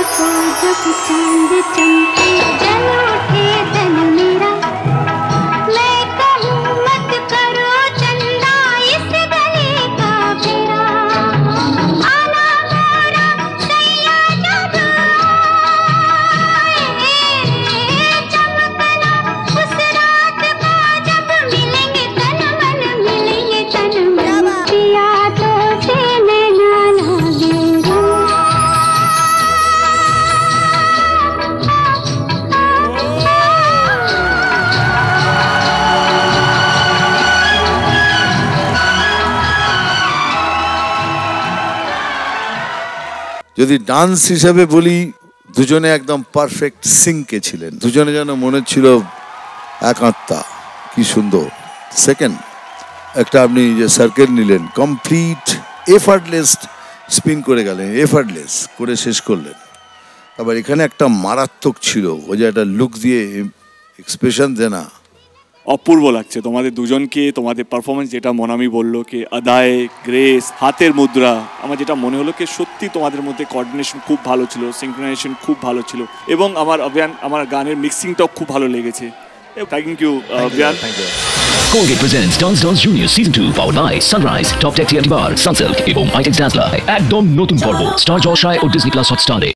को जब चांद चमके যদি ডান্স হিসাবে বলি, দুজনে একদম পারফেক্ট সিঙ্কে ছিলেন। দুজনে যেন মনে ছিল এক আত্মা। কি সুন্দর। সেকেন্ড একটা আপনি যে সার্কেল নিলেন কমপ্লিট এফার্টলেস স্পিন করে গেলেন এফার্টলেস করে শেষ করলেন। আবার এখানে একটা মারাত্মক ছিল ওই যে একটা লুক দিয়ে এক্সপ্রেশন দেয় না অপূর্ব লাগছে। তোমাদের দুজনকে তোমাদের পারফরমেন্স যেটা মনামি বলল কি আদায় গ্রেস হাতের মুদ্রা আমার যেটা মনে হলো কি সত্যি তোমাদের মধ্যে কোঅর্ডিনেশন খুব ভালো ছিল সিঙ্ক্রোনাইজেশন খুব ভালো ছিল এবং আমার অভিয়ান আমার গানের মিক্সিংটাও খুব ভালো লেগেছে। Thank you Abhiyan. Colgate presents Dance Dance Junior Season 2 powered by Sunrise, Top Tech TNT Bar, Sunsilk এবং Itex Dazzler একদম নতুন পর্ব। স্টার জলসায় ও ডিজনি প্লাস হটস্টারে